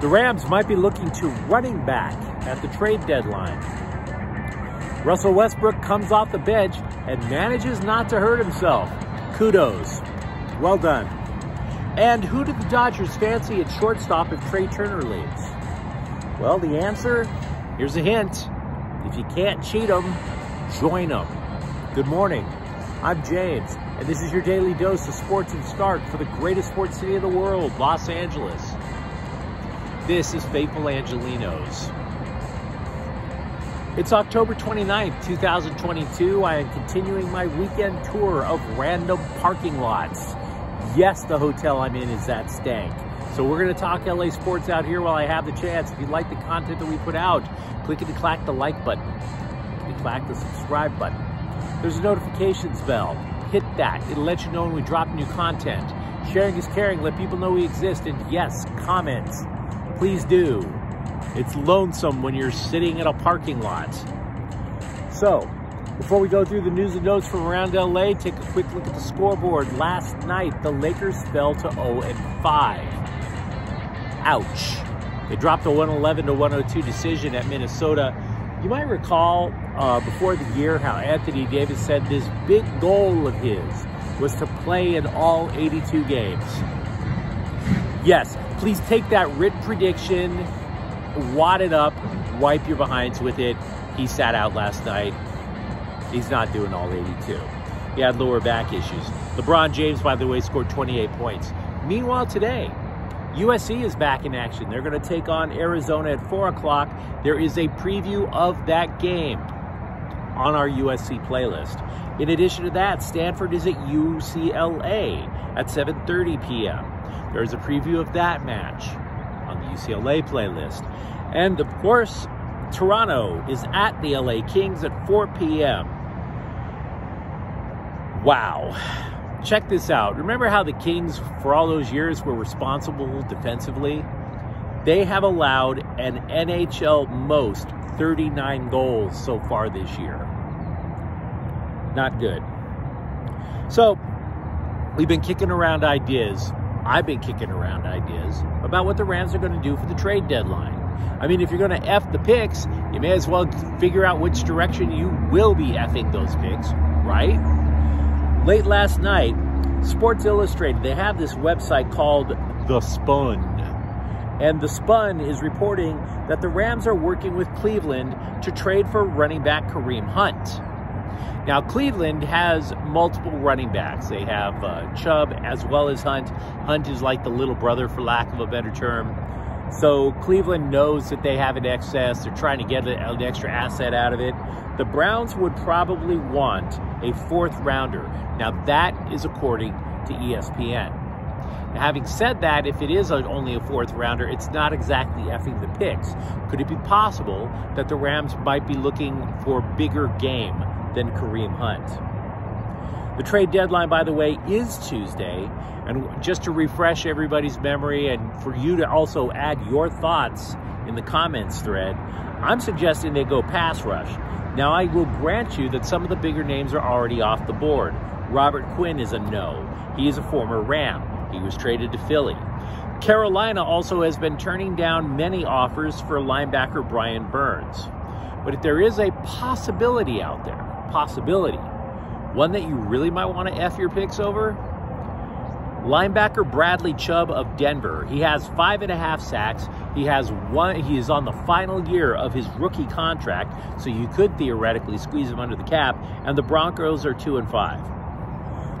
The Rams might be looking to running back at the trade deadline. Russell Westbrook comes off the bench and manages not to hurt himself. Kudos. Well done. And who did the Dodgers fancy at shortstop if Trea Turner leaves? Well, the answer, here's a hint. If you can't cheat them, join them. Good morning. I'm James, and this is your daily dose of sports and start for the greatest sports city in the world, Los Angeles. This is Faithful Angelenos. It's October 29th, 2022. I am continuing my weekend tour of random parking lots. Yes, the hotel I'm in is that stank. So we're going to talk LA sports out here while I have the chance. If you like the content that we put out, click and clack the like button. Click and clack the subscribe button. There's a notifications bell. Hit that. It'll let you know when we drop new content. Sharing is caring. Let people know we exist. And yes, comments. Please do. It's lonesome when you're sitting in a parking lot. So, before we go through the news and notes from around LA, take a quick look at the scoreboard. Last night, the Lakers fell to 0 and 5. Ouch. They dropped a 111 to 102 decision at Minnesota. You might recall uh, before the year how Anthony Davis said this big goal of his was to play in all 82 games. Yes, please take that written prediction wad it up, wipe your behinds with it. He sat out last night. He's not doing all 82. He had lower back issues. LeBron James, by the way, scored 28 points. Meanwhile, today, USC is back in action. They're going to take on Arizona at 4 o'clock. There is a preview of that game on our USC playlist. In addition to that, Stanford is at UCLA at 7.30 p.m. There's a preview of that match on the UCLA playlist. And of course, Toronto is at the LA Kings at 4 p.m. Wow. Check this out. Remember how the Kings, for all those years, were responsible defensively? They have allowed an NHL most 39 goals so far this year. Not good. So, we've been kicking around ideas I've been kicking around ideas about what the Rams are going to do for the trade deadline. I mean, if you're going to F the picks, you may as well figure out which direction you will be effing those picks, right? Late last night, Sports Illustrated, they have this website called The Spun. And The Spun is reporting that the Rams are working with Cleveland to trade for running back Kareem Hunt. Now, Cleveland has multiple running backs. They have uh, Chubb as well as Hunt. Hunt is like the little brother, for lack of a better term. So Cleveland knows that they have an excess. They're trying to get an extra asset out of it. The Browns would probably want a fourth rounder. Now, that is according to ESPN. Now, having said that, if it is only a fourth rounder, it's not exactly effing the picks. Could it be possible that the Rams might be looking for bigger game than Kareem Hunt. The trade deadline, by the way, is Tuesday. And just to refresh everybody's memory and for you to also add your thoughts in the comments thread, I'm suggesting they go pass rush. Now, I will grant you that some of the bigger names are already off the board. Robert Quinn is a no. He is a former Ram. He was traded to Philly. Carolina also has been turning down many offers for linebacker Brian Burns. But if there is a possibility out there, possibility. One that you really might want to F your picks over? Linebacker Bradley Chubb of Denver. He has five and a half sacks. He has one. He is on the final year of his rookie contract, so you could theoretically squeeze him under the cap. And the Broncos are two and five.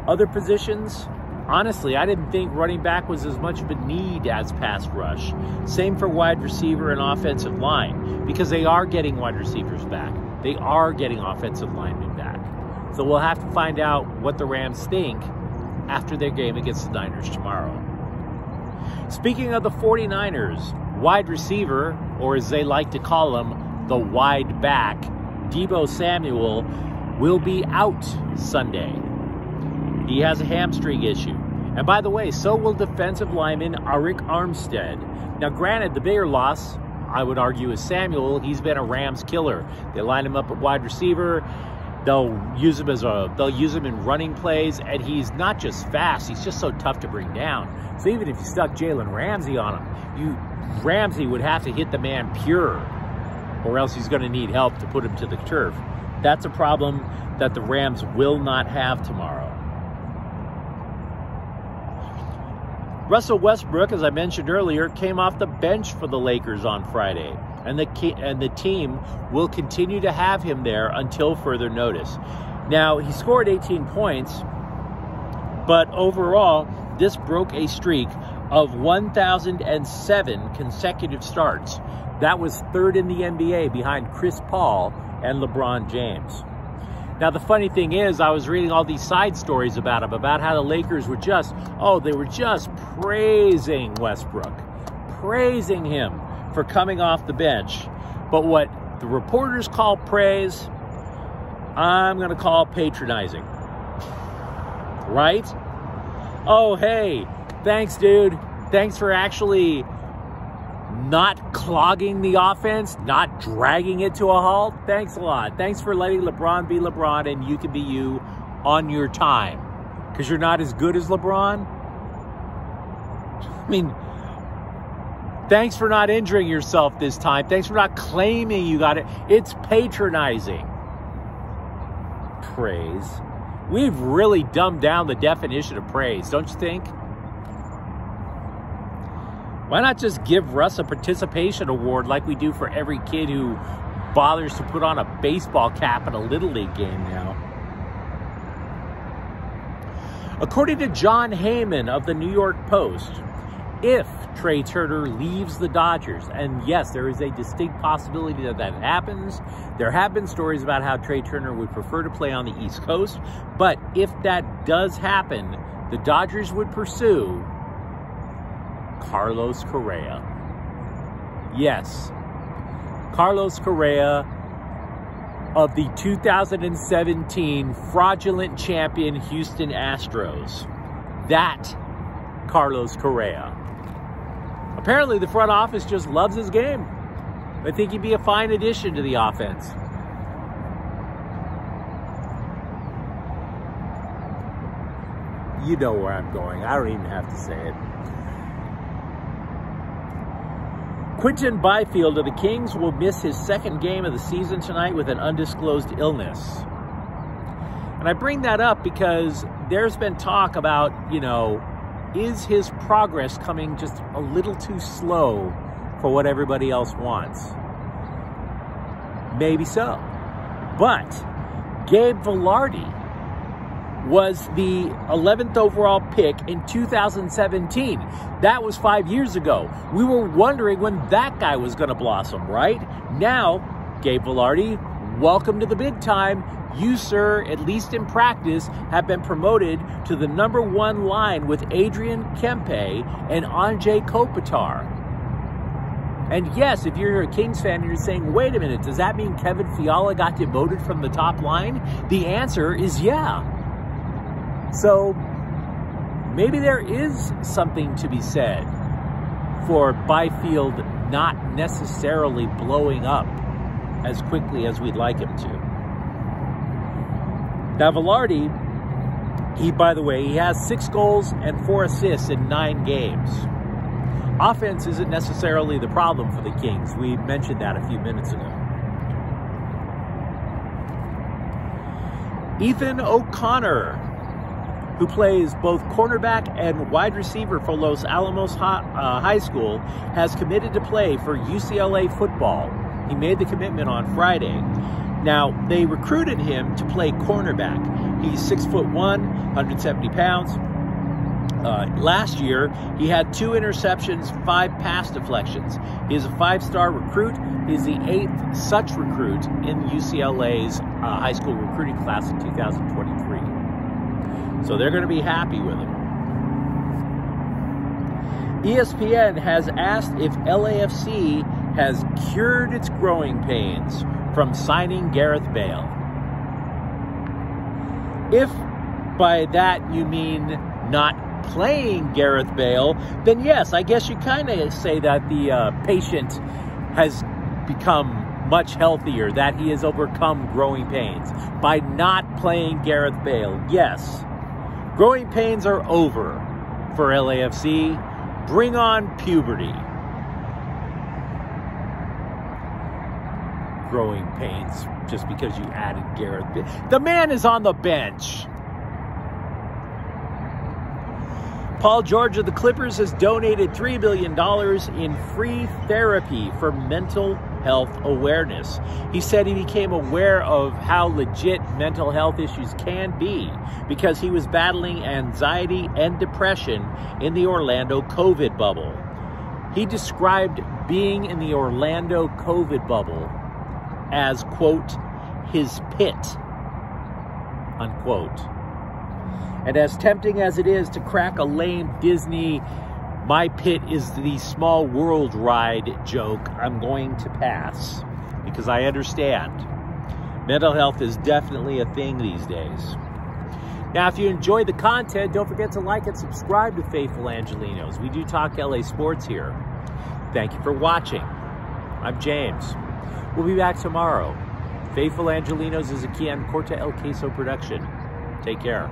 Other positions, honestly, I didn't think running back was as much of a need as pass rush. Same for wide receiver and offensive line because they are getting wide receivers back. They are getting offensive linemen back. So we'll have to find out what the Rams think after their game against the Niners tomorrow. Speaking of the 49ers, wide receiver, or as they like to call him, the wide back, Deebo Samuel, will be out Sunday. He has a hamstring issue. And by the way, so will defensive lineman Arik Armstead. Now, granted, the bigger loss I would argue, is Samuel. He's been a Rams killer. They line him up at wide receiver. They'll use him as a they'll use him in running plays, and he's not just fast, he's just so tough to bring down. So even if you stuck Jalen Ramsey on him, you Ramsey would have to hit the man pure, or else he's going to need help to put him to the turf. That's a problem that the Rams will not have tomorrow. Russell Westbrook, as I mentioned earlier, came off the bench for the Lakers on Friday, and the and the team will continue to have him there until further notice. Now, he scored 18 points, but overall, this broke a streak of 1,007 consecutive starts. That was third in the NBA behind Chris Paul and LeBron James. Now, the funny thing is, I was reading all these side stories about him, about how the Lakers were just, oh, they were just praising Westbrook, praising him for coming off the bench. But what the reporters call praise, I'm going to call patronizing. Right? Oh, hey, thanks, dude. Thanks for actually not clogging the offense, not dragging it to a halt. Thanks a lot. Thanks for letting LeBron be LeBron and you can be you on your time because you're not as good as LeBron. I mean, thanks for not injuring yourself this time. Thanks for not claiming you got it. It's patronizing. Praise. We've really dumbed down the definition of praise, don't you think? Why not just give Russ a participation award like we do for every kid who bothers to put on a baseball cap at a Little League game now? According to Jon Heyman of the New York Post, if Trea Turner leaves the Dodgers, and yes, there is a distinct possibility that that happens. There have been stories about how Trea Turner would prefer to play on the East Coast, but if that does happen, the Dodgers would pursue Carlos Correa. Yes, Carlos Correa of the 2017 fraudulent champion Houston Astros. That Carlos Correa. Apparently, the front office just loves his game. I think he'd be a fine addition to the offense. You know where I'm going. I don't even have to say it. Quinton Byfield of the Kings will miss his second game of the season tonight with an undisclosed illness. And I bring that up because there's been talk about, you know, is his progress coming just a little too slow for what everybody else wants? Maybe so. But Gabe Vilardi was the 11th overall pick in 2017. That was five years ago. We were wondering when that guy was going to blossom, right? Now, Gabe Vilardi, welcome to the big time. You, sir, at least in practice, have been promoted to the number one line with Adrian Kempe and Anze Kopitar. And yes, if you're a Kings fan and you're saying, wait a minute, does that mean Kevin Fiala got demoted from the top line? The answer is yeah. So maybe there is something to be said for Byfield not necessarily blowing up as quickly as we'd like him to. Now, Vilardi, he, by the way, he has six goals and four assists in nine games. Offense isn't necessarily the problem for the Kings. We mentioned that a few minutes ago. Ethan O'Connor who plays both cornerback and wide receiver for Los Alamos uh, High School, has committed to play for UCLA football. He made the commitment on Friday. Now, they recruited him to play cornerback. He's six foot one, 170 pounds. Uh, last year, he had two interceptions, five pass deflections. He is a five star recruit. He is the eighth such recruit in UCLA's uh, high school recruiting class in 2023. So they're going to be happy with him. ESPN has asked if LAFC has cured its growing pains from signing Gareth Bale. If by that you mean not playing Gareth Bale, then yes, I guess you kind of say that the uh, patient has become much healthier, that he has overcome growing pains by not playing Gareth Bale. Yes, growing pains are over for LAFC. Bring on puberty. Growing pains just because you added Gareth The man is on the bench. Paul George of the Clippers has donated $3 billion in free therapy for mental health awareness. He said he became aware of how legit mental health issues can be because he was battling anxiety and depression in the Orlando COVID bubble. He described being in the Orlando COVID bubble as, quote, his pit, unquote. And as tempting as it is to crack a lame Disney, my pit is the small world ride joke, I'm going to pass because I understand. Mental health is definitely a thing these days. Now, if you enjoyed the content, don't forget to like and subscribe to Faithful Angelenos. We do talk LA sports here. Thank you for watching. I'm James. We'll be back tomorrow. Faithful Angelenos is a Kian Corta El Queso production. Take care.